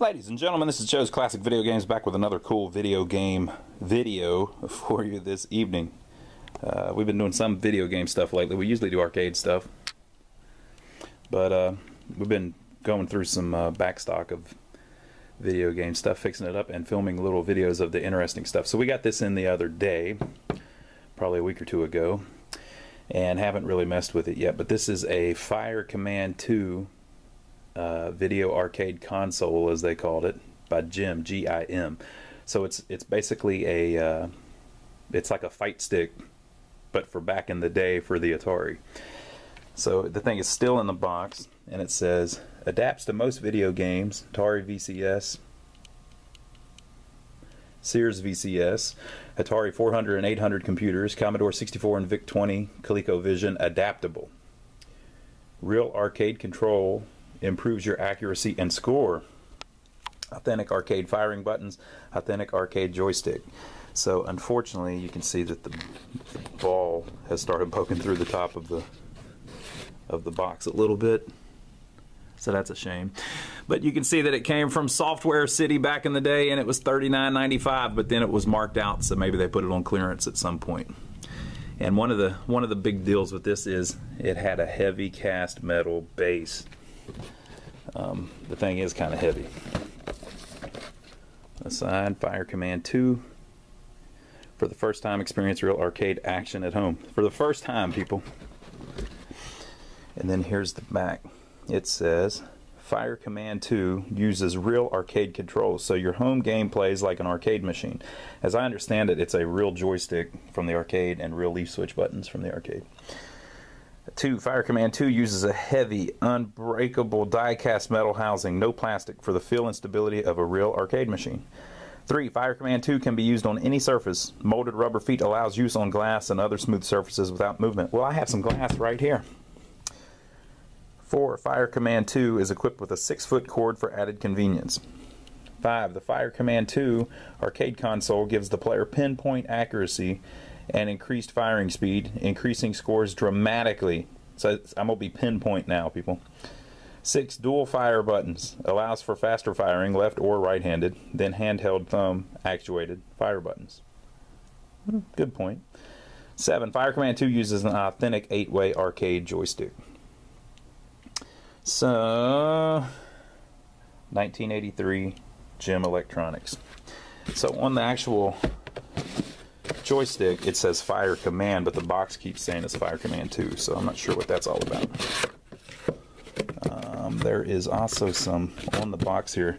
Ladies and gentlemen, this is Joe's Classic Video Games back with another cool video game video for you this evening. Uh, we've been doing some video game stuff lately. We usually do arcade stuff. But uh, we've been going through some uh, backstock of video game stuff, fixing it up, and filming little videos of the interesting stuff. So we got this in the other day, probably a week or two ago, and haven't really messed with it yet. But this is a Fire Command 2 uh, video arcade console, as they called it, by Gim G I M. So it's it's basically a uh, it's like a fight stick, but for back in the day for the Atari. So the thing is still in the box, and it says adapts to most video games, Atari VCS, Sears VCS, Atari 400 and 800 computers, Commodore 64 and VIC-20, ColecoVision adaptable. Real arcade control improves your accuracy and score. Authentic arcade firing buttons, authentic arcade joystick. So unfortunately, you can see that the, ball has started poking through the top of the of the box a little bit. So that's a shame. But you can see that it came from Software City back in the day and it was $39.95, but then it was marked out, so maybe they put it on clearance at some point. And one of the one of the big deals with this is it had a heavy cast metal base. Um, the thing is kind of heavy. Aside Fire Command 2. For the first time, experience real arcade action at home. For the first time, people. And then here's the back. It says Fire Command 2 uses real arcade controls, so your home game plays like an arcade machine. As I understand it, it's a real joystick from the arcade and real leaf switch buttons from the arcade. 2. Fire Command 2 uses a heavy, unbreakable die-cast metal housing, no plastic, for the feel and stability of a real arcade machine. 3. Fire Command 2 can be used on any surface. Molded rubber feet allows use on glass and other smooth surfaces without movement. Well, I have some glass right here. 4. Fire Command 2 is equipped with a 6-foot cord for added convenience. 5. The Fire Command 2 arcade console gives the player pinpoint accuracy and increased firing speed, increasing scores dramatically. So I'm going to be pinpoint now, people. 6. Dual fire buttons. Allows for faster firing, left or right handed, then handheld thumb actuated fire buttons. Good point. 7. Fire Command 2 uses an authentic 8 way arcade joystick. So, 1983 Gim Electronics. So, on the actual joystick, it says Fire Command, but the box keeps saying it's Fire Command 2, so I'm not sure what that's all about. Um, there is also some on the box here.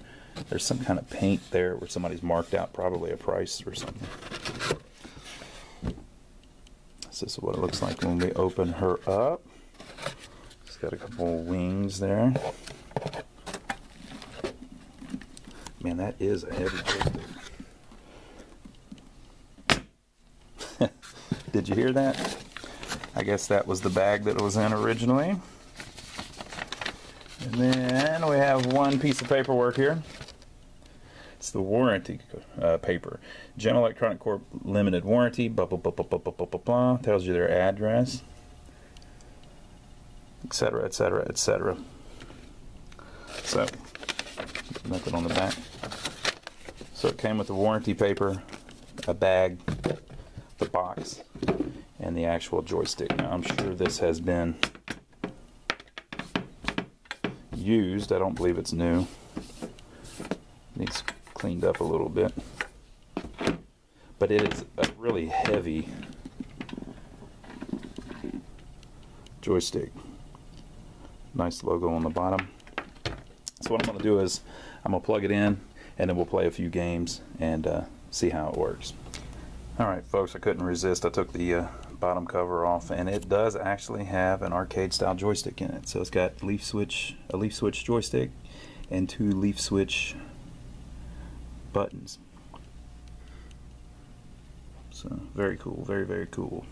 There's some kind of paint there where somebody's marked out probably a price or something. This is what it looks like when we open her up. She's got a couple wings there. Man, that is a heavy joystick. Did you hear that? I guess that was the bag that it was in originally. And then we have one piece of paperwork here. It's the warranty uh, paper. Gem Electronic Corp Limited Warranty, blah, blah, blah, blah, blah, blah, blah, blah, tells you their address, etc., etc., etc. So, nothing on the back. So it came with the warranty paper, a bag, the box, and the actual joystick. Now I'm sure this has been used. I don't believe it's new. Needs cleaned up a little bit. But it is a really heavy joystick. Nice logo on the bottom. So what I'm going to do is I'm going to plug it in and then we'll play a few games and uh, see how it works. Alright folks, I couldn't resist. I took the uh, bottom cover off and it does actually have an arcade style joystick in it. So it's got leaf switch, a leaf switch joystick and two leaf switch buttons. So very cool, very very cool.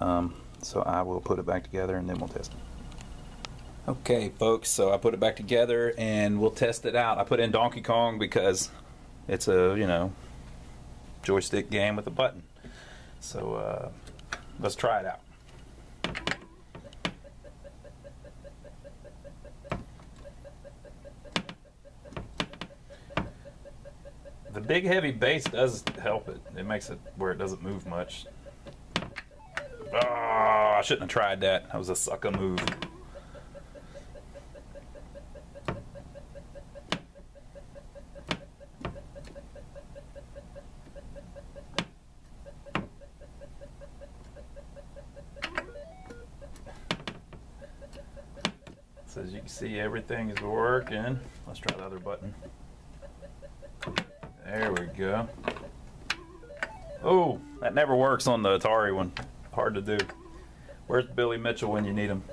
Um, so I will put it back together and then we'll test it. Okay folks, so I put it back together and we'll test it out. I put in Donkey Kong because it's a, you know, joystick game with a button. So uh, let's try it out. the big heavy base does help it. It makes it where it doesn't move much. Oh, I shouldn't have tried that. That was a sucker move. See, everything is working. Let's try the other button. There we go. Oh, that never works on the Atari one. Hard to do. Where's Billy Mitchell when you need him?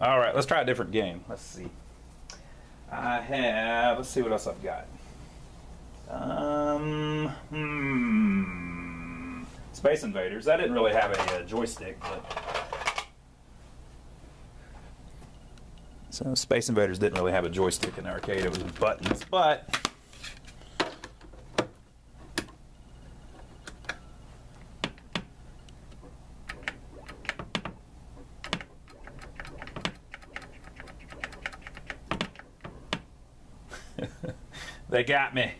All right, let's try a different game. Let's see. I have. Let's see what else I've got. Um, hmm. Space Invaders. I didn't really have a, uh joystick, but. So Space Invaders didn't really have a joystick in the arcade. It was buttons, but. They got me.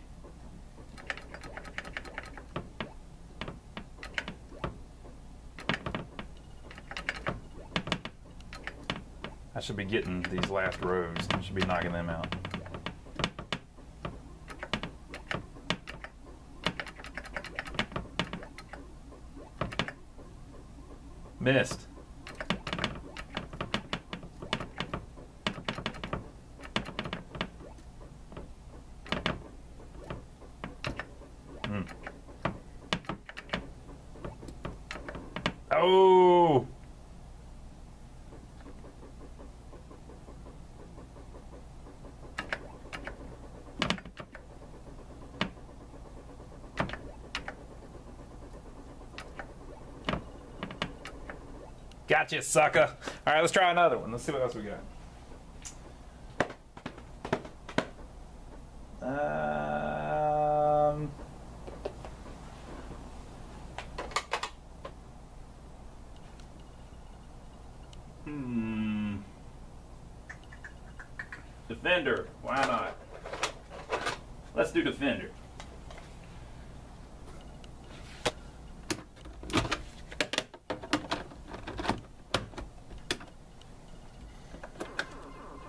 I should be getting these last rows. I should be knocking them out. Missed. Hmm. Oh! Gotcha, sucker. All right, let's try another one. Let's see what else we got. Um, hmm. Defender. Why not? Let's do Defender.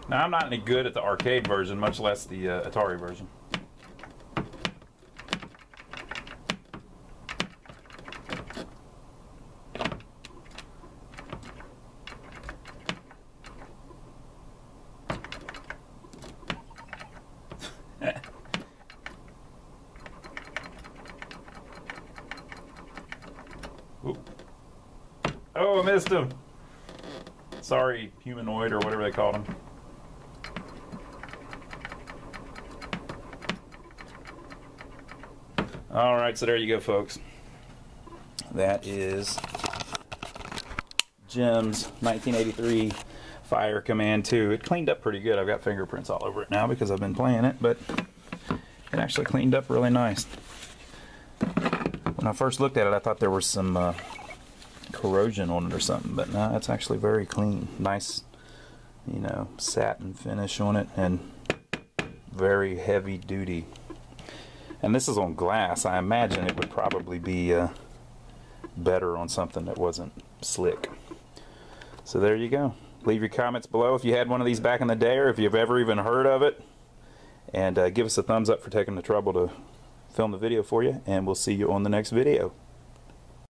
Now, I'm not any good at the arcade version, much less the uh, Atari version. Oop. Oh, I missed him. Sorry, humanoid or whatever they called him. All right, so there you go, folks. That is Gim's 1983 Fire Command 2. It cleaned up pretty good. I've got fingerprints all over it now because I've been playing it, but it actually cleaned up really nice. When I first looked at it, I thought there was some uh, corrosion on it or something, but no, it's actually very clean. Nice, you know, satin finish on it and very heavy duty. And this is on glass. I imagine it would probably be uh, better on something that wasn't slick. So there you go. Leave your comments below if you had one of these back in the day or if you've ever even heard of it. And uh, give us a thumbs up for taking the trouble to film the video for you. And we'll see you on the next video.